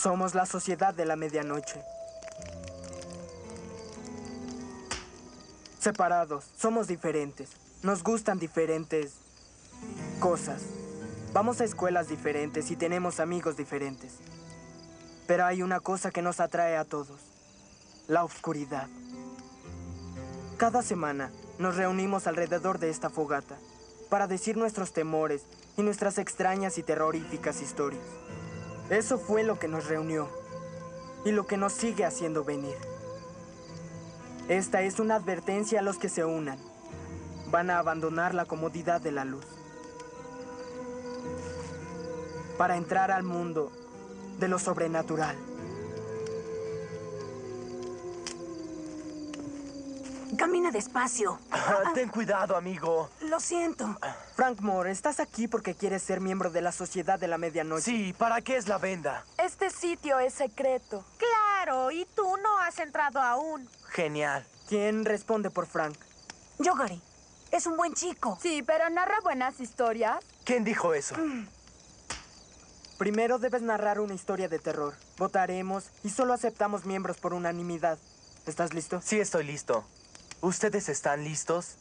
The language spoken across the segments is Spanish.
Somos la sociedad de la medianoche. Separados, somos diferentes. Nos gustan diferentes cosas. Vamos a escuelas diferentes y tenemos amigos diferentes. Pero hay una cosa que nos atrae a todos. La oscuridad. Cada semana nos reunimos alrededor de esta fogata para decir nuestros temores y nuestras extrañas y terroríficas historias. Eso fue lo que nos reunió y lo que nos sigue haciendo venir. Esta es una advertencia a los que se unan. Van a abandonar la comodidad de la luz para entrar al mundo de lo sobrenatural. Camina despacio. Ah, ten cuidado, amigo. Lo siento. Frank Moore, ¿estás aquí porque quieres ser miembro de la Sociedad de la Medianoche? Sí, ¿para qué es la venda? Este sitio es secreto. Claro, y tú no has entrado aún. Genial. ¿Quién responde por Frank? Yogari, es un buen chico. Sí, pero narra buenas historias. ¿Quién dijo eso? Primero debes narrar una historia de terror. Votaremos y solo aceptamos miembros por unanimidad. ¿Estás listo? Sí, estoy listo. ¿Ustedes están listos?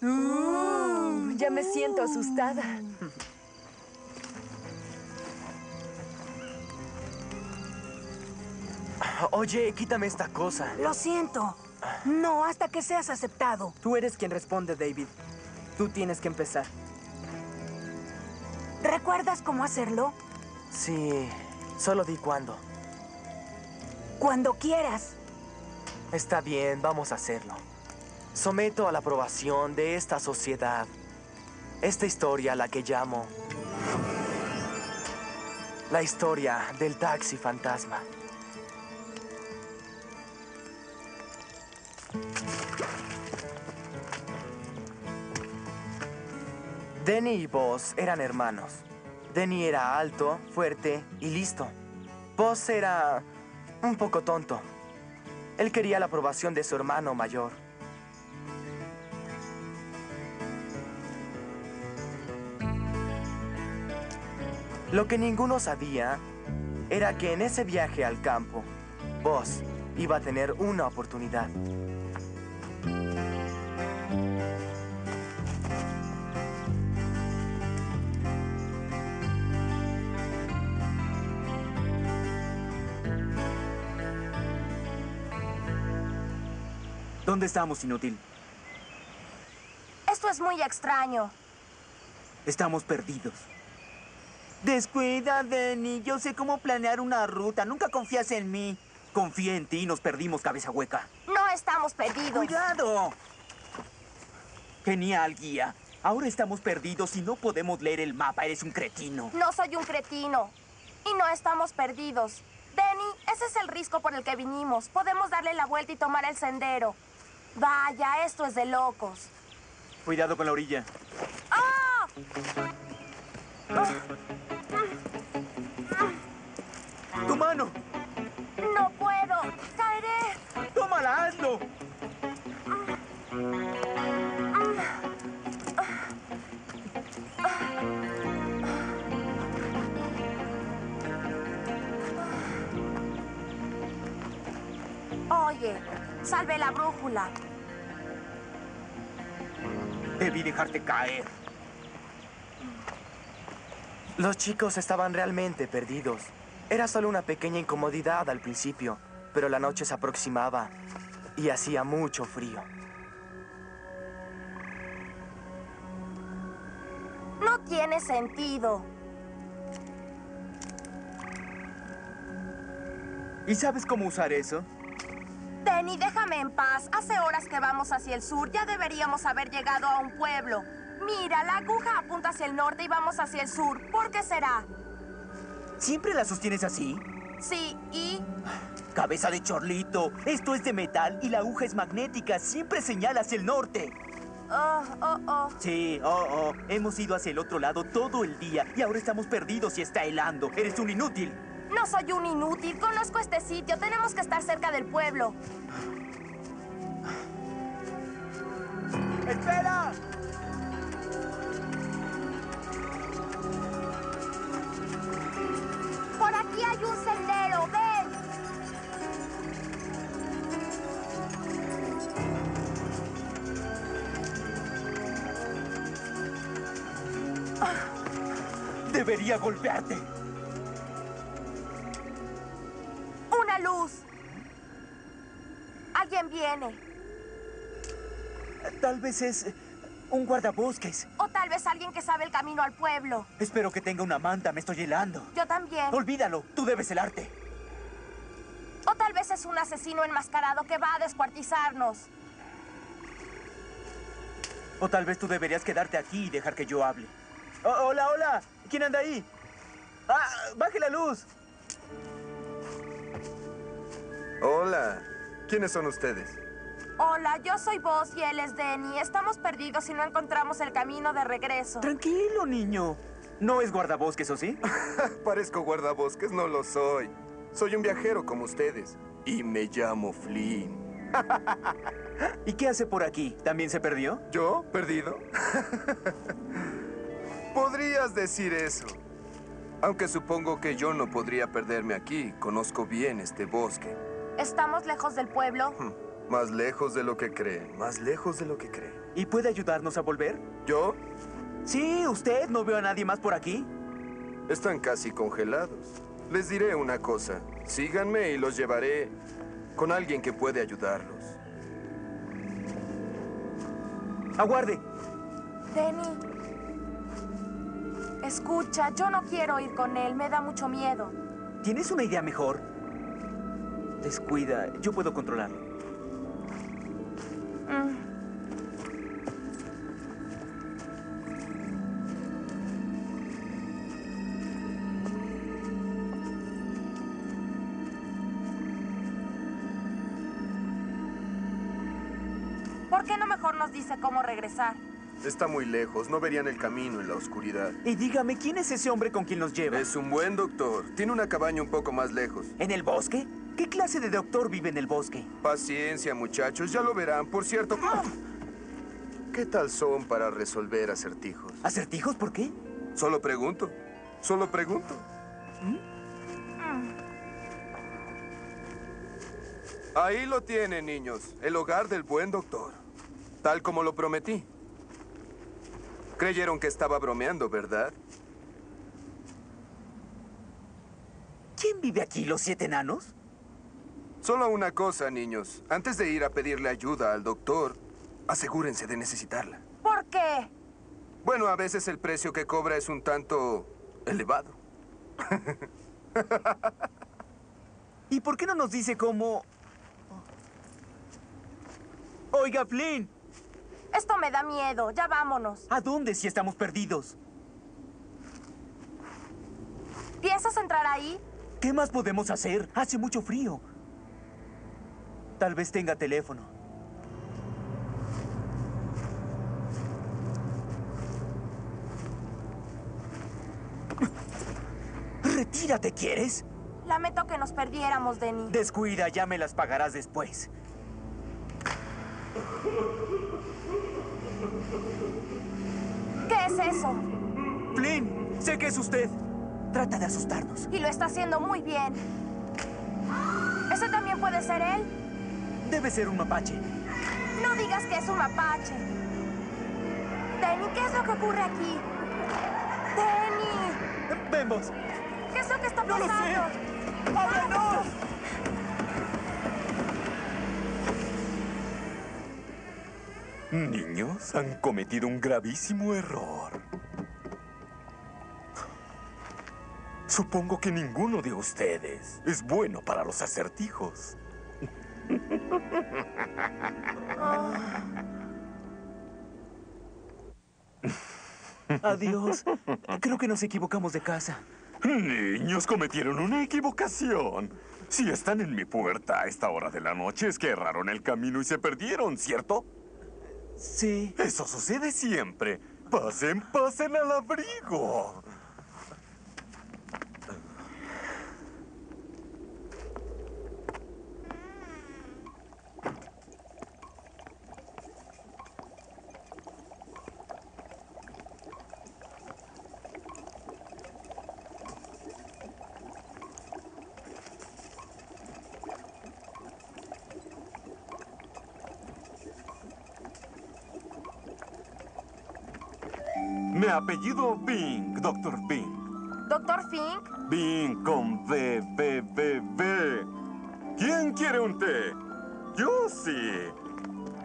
Ya me siento asustada. Oye, quítame esta cosa. Lo siento. No, hasta que seas aceptado. Tú eres quien responde, David. Tú tienes que empezar. ¿Recuerdas cómo hacerlo? Sí, solo di cuándo. Cuando quieras. Está bien, vamos a hacerlo. Someto a la aprobación de esta sociedad esta historia la que llamo la historia del taxi fantasma. Denny y Boss eran hermanos. Denny era alto, fuerte y listo. Boss era un poco tonto. Él quería la aprobación de su hermano mayor. Lo que ninguno sabía era que en ese viaje al campo, Boss iba a tener una oportunidad. ¿Dónde estamos, inútil? Esto es muy extraño. Estamos perdidos. Descuida, Denny. Yo sé cómo planear una ruta. Nunca confías en mí. Confía en ti y nos perdimos, cabeza hueca. No estamos perdidos. ¡Cuidado! Genial, guía. Ahora estamos perdidos y no podemos leer el mapa. Eres un cretino. No soy un cretino. Y no estamos perdidos. Denny, ese es el risco por el que vinimos. Podemos darle la vuelta y tomar el sendero. Vaya, esto es de locos. Cuidado con la orilla. ¡Ah! ¡Tu mano! No puedo. Caeré. ¡Tómala, hazlo! Oye, salve la brújula. Debí dejarte caer. Los chicos estaban realmente perdidos. Era solo una pequeña incomodidad al principio, pero la noche se aproximaba y hacía mucho frío. No tiene sentido. ¿Y sabes cómo usar eso? Denny, déjame en paz. Hace horas que vamos hacia el sur. Ya deberíamos haber llegado a un pueblo. Mira, la aguja apunta hacia el norte y vamos hacia el sur. ¿Por qué será? ¿Siempre la sostienes así? Sí, y... Cabeza de chorlito. Esto es de metal y la aguja es magnética. Siempre señala hacia el norte. Oh, oh, oh. Sí, oh, oh. Hemos ido hacia el otro lado todo el día y ahora estamos perdidos y está helando. Eres un inútil. No soy un inútil. Conozco este sitio. Tenemos que estar cerca del pueblo. ¡Espera! Hay un sendero, ven. Ah, debería golpearte. Una luz. Alguien viene. Tal vez es un guardabosques. Alguien que sabe el camino al pueblo. Espero que tenga una manta, me estoy helando. Yo también. Olvídalo, tú debes helarte. O tal vez es un asesino enmascarado que va a descuartizarnos. O tal vez tú deberías quedarte aquí y dejar que yo hable. Oh, hola, hola. ¿Quién anda ahí? ¡Ah! ¡Baje la luz! Hola. ¿Quiénes son ustedes? Hola, yo soy Vos y él es Denny. Estamos perdidos y no encontramos el camino de regreso. Tranquilo, niño. No es guardabosques, ¿o sí? Parezco guardabosques, no lo soy. Soy un viajero como ustedes. Y me llamo Flynn. ¿Y qué hace por aquí? ¿También se perdió? ¿Yo? ¿Perdido? Podrías decir eso. Aunque supongo que yo no podría perderme aquí. Conozco bien este bosque. ¿Estamos lejos del pueblo? Hmm, Más lejos de lo que creen. Más lejos de lo que creen. ¿Y puede ayudarnos a volver? ¿Yo? Sí, usted. No veo a nadie más por aquí. Están casi congelados. Les diré una cosa. Síganme y los llevaré con alguien que puede ayudarlos. Aguarde. Denny. Escucha, yo no quiero ir con él. Me da mucho miedo. ¿Tienes una idea mejor? Descuida, yo puedo controlarlo. Dice cómo regresar? Está muy lejos. No verían el camino en la oscuridad. Y dígame, ¿quién es ese hombre con quien nos lleva? Es un buen doctor. Tiene una cabaña un poco más lejos. ¿En el bosque? ¿Qué clase de doctor vive en el bosque? Paciencia, muchachos. Ya lo verán. Por cierto... ¿Qué tal son para resolver acertijos? ¿Acertijos? ¿Por qué? Solo pregunto. Solo pregunto. Ahí lo tienen, niños. El hogar del buen doctor. Tal como lo prometí. Creyeron que estaba bromeando, ¿verdad? ¿Quién vive aquí, los siete enanos? Solo una cosa, niños. Antes de ir a pedirle ayuda al doctor, asegúrense de necesitarla. ¿Por qué? Bueno, a veces el precio que cobra es un tanto elevado. ¿Y por qué no nos dice cómo... Oiga, Flynn, Esto me da miedo. Ya vámonos. ¿a dónde si estamos perdidos? ¿Piensas entrar ahí? ¿Qué más podemos hacer? Hace mucho frío. Tal vez tenga teléfono. Retírate, ¿quieres? Lamento que nos perdiéramos, Denny. Descuida, ya me las pagarás después. ¿Qué es eso? Flynn, sé que es usted. Trata de asustarnos. Y lo está haciendo muy bien. ¿Ese también puede ser él? Debe ser un mapache. No digas que es un mapache. Denny, ¿qué es lo que ocurre aquí? Denny, Vemos. ¿qué es lo que está ¡No lo sé! pasando? Niños, han cometido un gravísimo error. Supongo que ninguno de ustedes es bueno para los acertijos. Adiós. Creo que nos equivocamos de casa. Niños cometieron una equivocación. Si están en mi puerta a esta hora de la noche es que erraron el camino y se perdieron, ¿cierto? Sí. Eso sucede siempre. Pasen, pasen al abrigo. Apellido Bing, Doctor Bing. ¿Doctor Fink? Bing con B, B, B, B. ¿Quién quiere un té? Yo sí.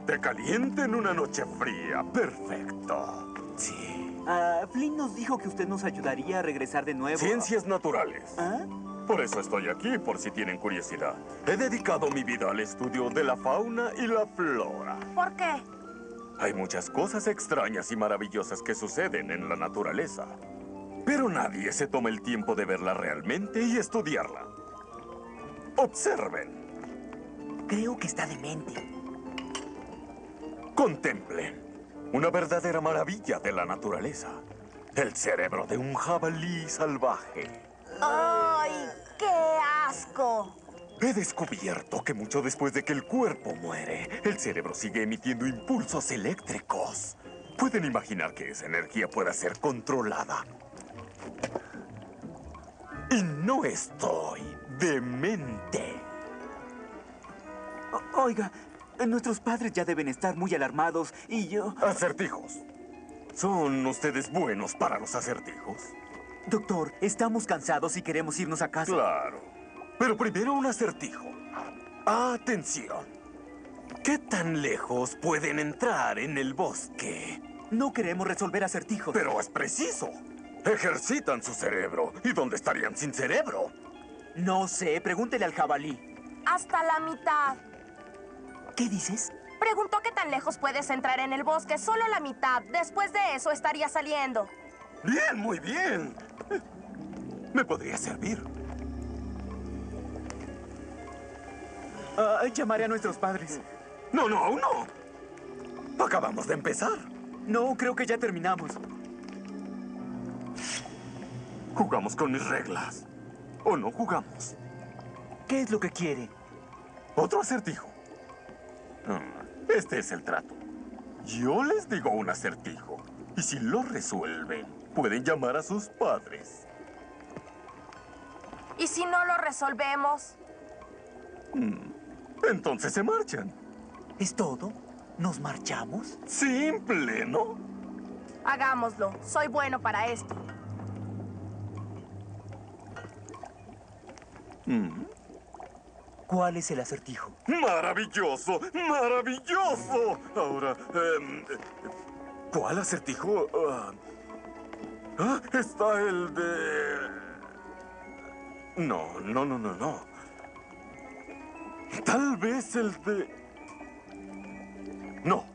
Té caliente en una noche fría. Perfecto. Sí. Ah, Flynn nos dijo que usted nos ayudaría a regresar de nuevo. Ciencias naturales. ¿Ah? Por eso estoy aquí, por si tienen curiosidad. He dedicado mi vida al estudio de la fauna y la flora. ¿Por qué? Hay muchas cosas extrañas y maravillosas que suceden en la naturaleza. Pero nadie se toma el tiempo de verla realmente y estudiarla. Observen, Creo que está demente. contemplen. Una verdadera maravilla de la naturaleza. El cerebro de un jabalí salvaje. ¡Ay, qué asco! He descubierto que mucho después de que el cuerpo muere, el cerebro sigue emitiendo impulsos eléctricos. Pueden imaginar que esa energía pueda ser controlada. Y no estoy demente. O- oiga, nuestros padres ya deben estar muy alarmados y yo... Acertijos. ¿Son ustedes buenos para los acertijos? Doctor, estamos cansados y queremos irnos a casa. Claro. Pero primero un acertijo. Atención. ¿Qué tan lejos pueden entrar en el bosque? No queremos resolver acertijos. Pero es preciso. Ejercitan su cerebro. ¿Y dónde estarían sin cerebro? No sé, pregúntele al jabalí. Hasta la mitad. ¿Qué dices? Preguntó qué tan lejos puedes entrar en el bosque. Solo la mitad. Después de eso estaría saliendo. Bien, muy bien. Me podría servir. Ah, llamaré a nuestros padres. No, no, aún no. Acabamos de empezar. No, creo que ya terminamos. Jugamos con mis reglas. ¿O no jugamos? ¿Qué es lo que quiere? Otro acertijo. Mm, Este es el trato. Yo les digo un acertijo. Y si lo resuelven, pueden llamar a sus padres. ¿Y si no lo resolvemos? Entonces se marchan. ¿Es todo? ¿Nos marchamos? Simple, ¿no? Hagámoslo. Soy bueno para esto. ¿Cuál es el acertijo? ¡Maravilloso! ¡Maravilloso! Ahora, em, ¿cuál acertijo? Ah, ah, está el de... No, no, no, no, no. Tal vez el de... No.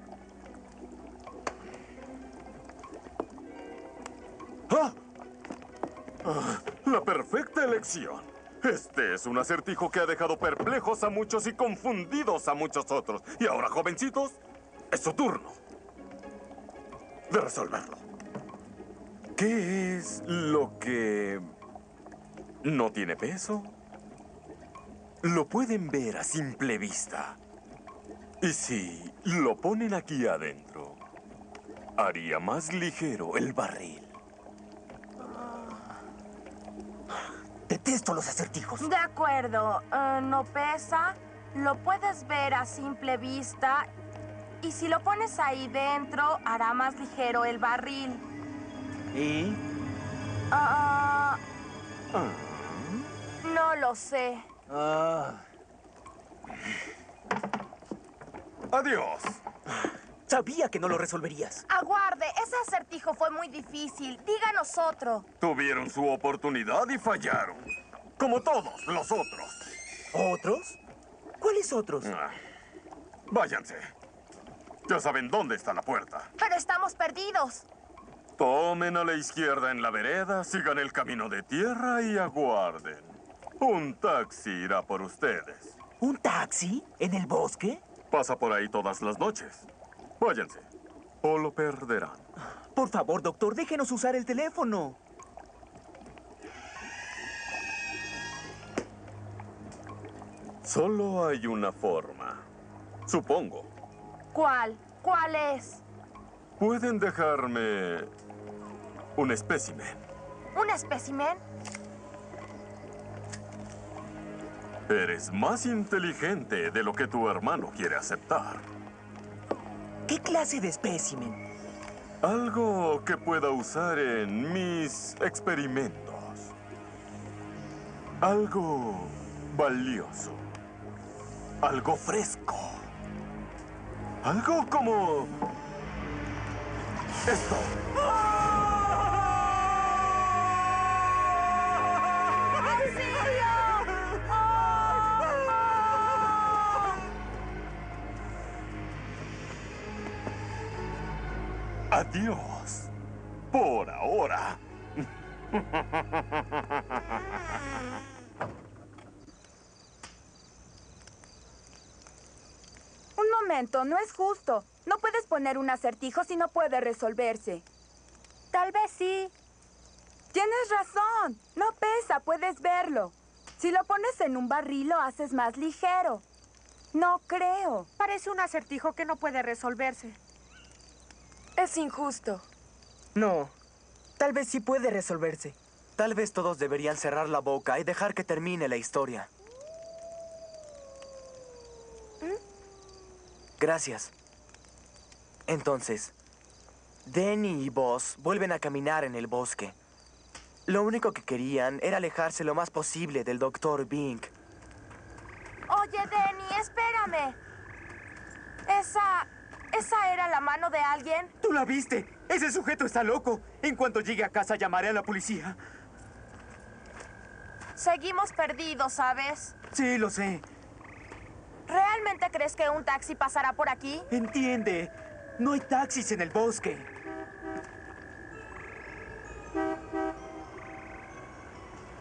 ¡Ah! La perfecta elección. Este es un acertijo que ha dejado perplejos a muchos y confundidos a muchos otros. Y ahora, jovencitos, es su turno de resolverlo. ¿Qué es lo que no tiene peso? Lo pueden ver a simple vista. Y si lo ponen aquí adentro, haría más ligero el barril. Detesto los acertijos. De acuerdo. eh, no pesa. Lo puedes ver a simple vista. Y si lo pones ahí dentro, hará más ligero el barril. ¿Y? Ah, no lo sé. Adiós. Sabía que no lo resolverías. Aguarde, ese acertijo fue muy difícil. Díganos otro. Tuvieron su oportunidad y fallaron. Como todos los otros. ¿Otros? ¿Cuáles otros? Ah. Váyanse. Ya saben dónde está la puerta. Pero estamos perdidos. Tomen a la izquierda en la vereda, sigan el camino de tierra y aguarden. Un taxi irá por ustedes. ¿Un taxi? ¿En el bosque? Pasa por ahí todas las noches. Váyanse. O lo perderán. Por favor, doctor, déjenos usar el teléfono. Solo hay una forma. Supongo. ¿Cuál? ¿Cuál es? Pueden dejarme un espécimen. ¿Un espécimen? Eres más inteligente de lo que tu hermano quiere aceptar. ¿Qué clase de espécimen? Algo que pueda usar en mis experimentos. Algo valioso. Algo fresco. Algo como... Esto. Adiós. Por ahora. Un momento, no es justo. No puedes poner un acertijo si no puede resolverse. Tal vez sí. Tienes razón. No pesa, puedes verlo. Si lo pones en un barril, lo haces más ligero. No creo. Parece un acertijo que no puede resolverse. Es injusto. No. Tal vez sí puede resolverse. Tal vez todos deberían cerrar la boca y dejar que termine la historia. Gracias. Entonces, Denny y Buzz vuelven a caminar en el bosque. Lo único que querían era alejarse lo más posible del Dr. Bink. Oye, Denny, espérame. Esa... ¿Esa era la mano de alguien? ¿Tú la viste? Ese sujeto está loco. En cuanto llegue a casa llamaré a la policía. Seguimos perdidos, ¿sabes? Sí, lo sé. ¿Realmente crees que un taxi pasará por aquí? Entiende. No hay taxis en el bosque.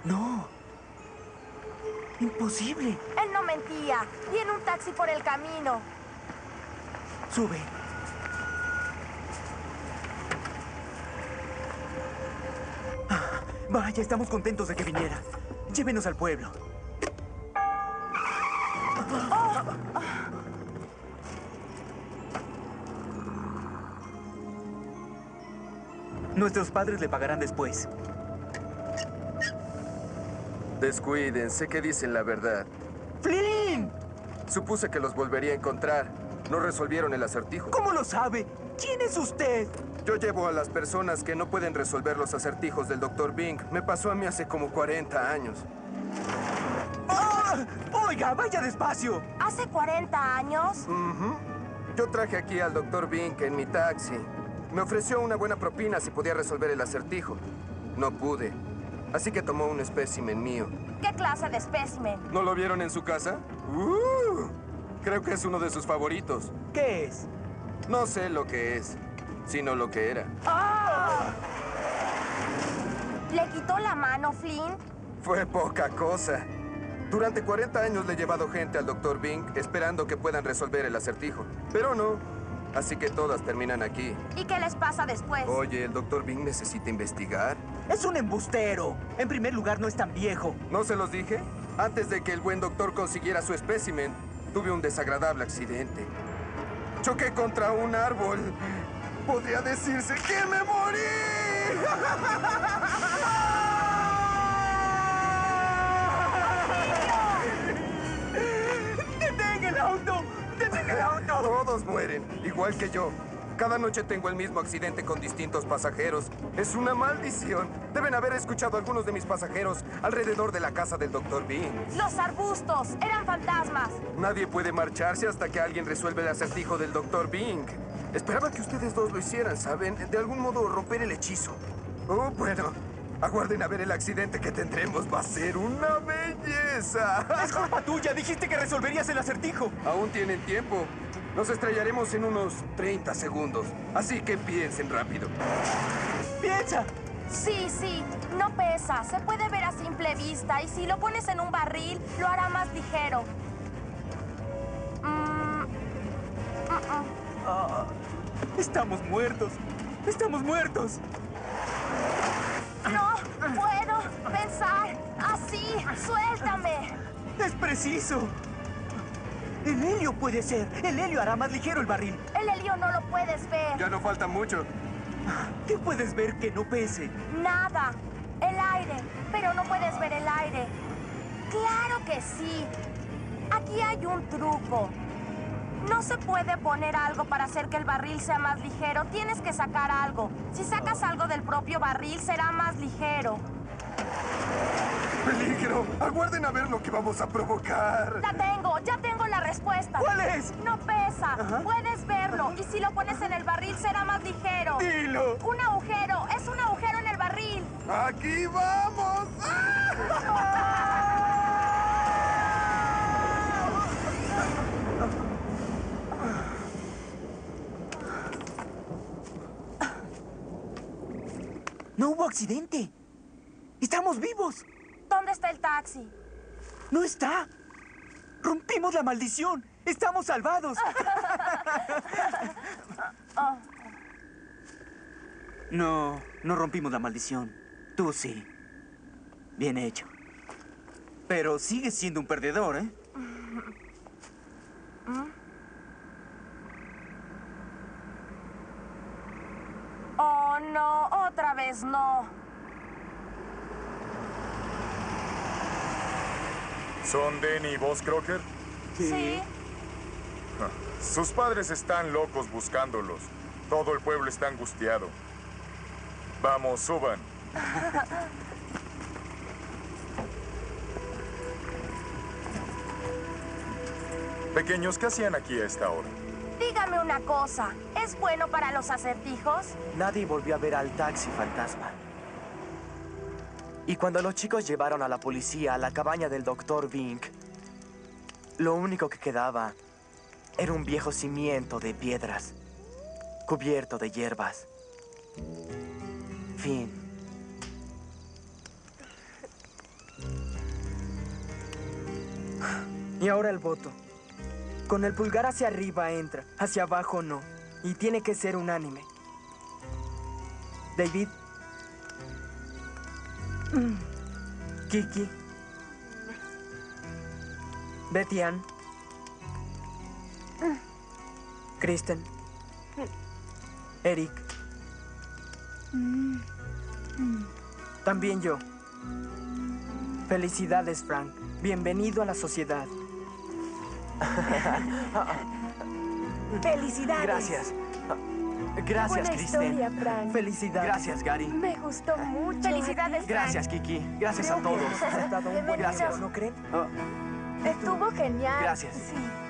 No. Imposible. Él no mentía. Viene un taxi por el camino. Sube. Ah, Vaya, estamos contentos de que viniera. Llévenos al pueblo. Nuestros padres le pagarán después. Descuiden, sé que dicen la verdad. ¡Flynn! Supuse que los volvería a encontrar. No resolvieron el acertijo. ¿Cómo lo sabe? ¿Quién es usted? Yo llevo a las personas que no pueden resolver los acertijos del Dr. Bing. Me pasó a mí hace como 40 años. ¡Ah! Oiga, vaya despacio. ¿Hace 40 años? Ujú. Yo traje aquí al Dr. Bing en mi taxi. Me ofreció una buena propina si podía resolver el acertijo. No pude. Así que tomó un espécimen mío. ¿Qué clase de espécimen? ¿No lo vieron en su casa? ¡Uh! Creo que es uno de sus favoritos. ¿Qué es? No sé lo que es, sino lo que era. ¿Le quitó la mano, Flynn? Fue poca cosa. Durante 40 años le he llevado gente al Dr. Bing esperando que puedan resolver el acertijo. Pero no. Así que todas terminan aquí. ¿Y qué les pasa después? Oye, ¿el Dr. Bing necesita investigar? Es un embustero. En primer lugar, no es tan viejo. ¿No se los dije? Antes de que el buen doctor consiguiera su espécimen, tuve un desagradable accidente. Choqué contra un árbol. Podría decirse que me morí. ¡Detén el auto! ¡Detén el auto! Todos mueren, igual que yo. Cada noche tengo el mismo accidente con distintos pasajeros. Es una maldición. Deben haber escuchado algunos de mis pasajeros alrededor de la casa del Dr. Bean. Los arbustos eran fantasmas. Nadie puede marcharse hasta que alguien resuelva el acertijo del Dr. Bing. Esperaba que ustedes dos lo hicieran, ¿saben? De algún modo romper el hechizo. Oh, bueno. Aguarden a ver el accidente que tendremos. Va a ser una belleza. Es culpa tuya. Dijiste que resolverías el acertijo. Aún tienen tiempo. Nos estrellaremos en unos 30 segundos. Así que piensen rápido. ¡Piensa! Sí, sí, no pesa. Se puede ver a simple vista y si lo pones en un barril, lo hará más ligero. Mm, mm-mm. Ah, estamos muertos. Estamos muertos. No puedo pensar así. Suéltame. Es preciso. El helio puede ser. El helio hará más ligero el barril. El helio no lo puedes ver. Ya no falta mucho. ¿Qué puedes ver que no pese? Nada. El aire. Pero no puedes ver el aire. Claro que sí. Aquí hay un truco. No se puede poner algo para hacer que el barril sea más ligero. Tienes que sacar algo. Si sacas algo del propio barril, será más ligero. ¡Peligro! ¡Aguarden a ver lo que vamos a provocar! La tengo, ya tengo la respuesta. ¿Cuál es? No pesa. Puedes verlo. Y si lo pones en el barril, será más ligero. ¡Dilo! Un agujero. Es un agujero en el barril. ¡Aquí vamos! ¡Ah! No hubo accidente. Estamos vivos. ¿Dónde está el taxi? No está. Rompimos la maldición. Estamos salvados. No, no rompimos la maldición. Tú sí. Bien hecho. Pero sigues siendo un perdedor, ¿eh? Oh, no. Otra vez no. ¿Son Denny y vos, Crocker? Sí. Sus padres están locos buscándolos. Todo el pueblo está angustiado. Vamos, suban. Pequeños, ¿qué hacían aquí a esta hora? Dígame una cosa. ¿Es bueno para los acertijos? Nadie volvió a ver al taxi fantasma. Y cuando los chicos llevaron a la policía a la cabaña del doctor Vink, lo único que quedaba era un viejo cimiento de piedras, cubierto de hierbas. Fin. Y ahora el voto. Con el pulgar hacia arriba entra, hacia abajo no. Y tiene que ser unánime. David. Mm. Kiki. Betty Ann. Kristen. Eric. También yo. Felicidades, Frank. Bienvenido a la sociedad. ¡Felicidades! Gracias. Gracias, Frank. Felicidades. Gracias, Gary. Me gustó mucho. Felicidades, Frank. Gracias, Kiki. Gracias a todos. Has paseo, ¿no creen? Estuvo genial. Gracias. Sí.